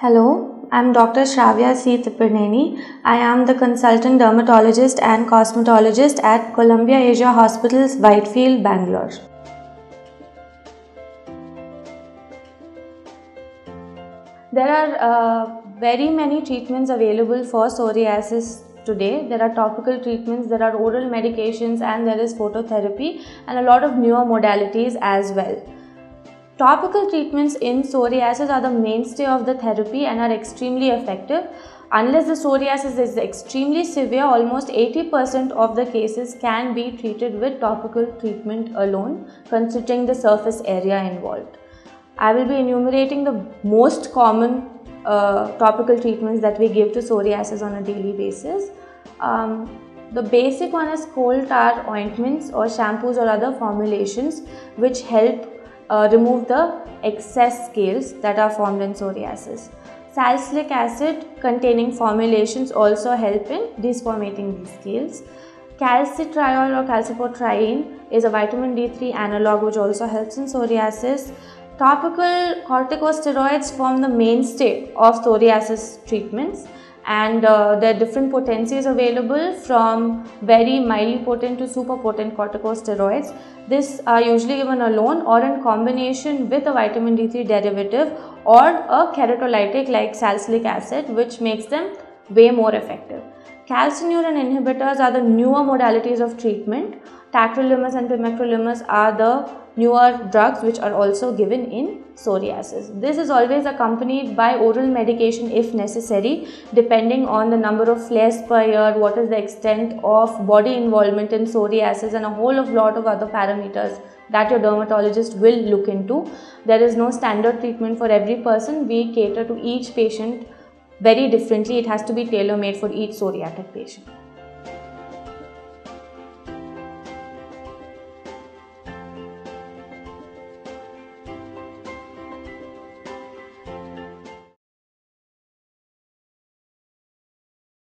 Hello, I'm Dr. Sravya C. Tipirneni. I am the consultant dermatologist and cosmetologist at Columbia Asia Hospitals, Whitefield, Bangalore. There are uh, very many treatments available for psoriasis today. There are topical treatments, there are oral medications, and there is phototherapy, and a lot of newer modalities as well. Topical treatments in psoriasis are the mainstay of the therapy and are extremely effective. Unless the psoriasis is extremely severe, almost 80% of the cases can be treated with topical treatment alone, considering the surface area involved. I will be enumerating the most common uh, topical treatments that we give to psoriasis on a daily basis. Um, the basic one is coal tar ointments or shampoos or other formulations which help uh, remove the excess scales that are formed in psoriasis. Salicylic acid containing formulations also help in desquamating these scales. Calcitriol or calcipotriene is a vitamin D3 analog which also helps in psoriasis. Topical corticosteroids form the mainstay of psoriasis treatments and uh, there are different potencies available from very mildly potent to super potent corticosteroids. These are usually given alone or in combination with a vitamin D3 derivative or a keratolytic like salicylic acid which makes them way more effective. Calcineurin inhibitors are the newer modalities of treatment. Tacrolimus and pimecrolimus are the newer drugs which are also given in psoriasis. This is always accompanied by oral medication if necessary depending on the number of flares per year, what is the extent of body involvement in psoriasis and a whole of lot of other parameters that your dermatologist will look into. There is no standard treatment for every person. We cater to each patient very differently. It has to be tailor made for each psoriatic patient.